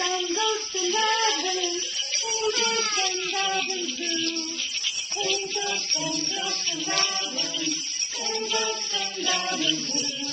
Angels in heaven, angels and heaven too. Angels, angels in heaven, angels and heaven too.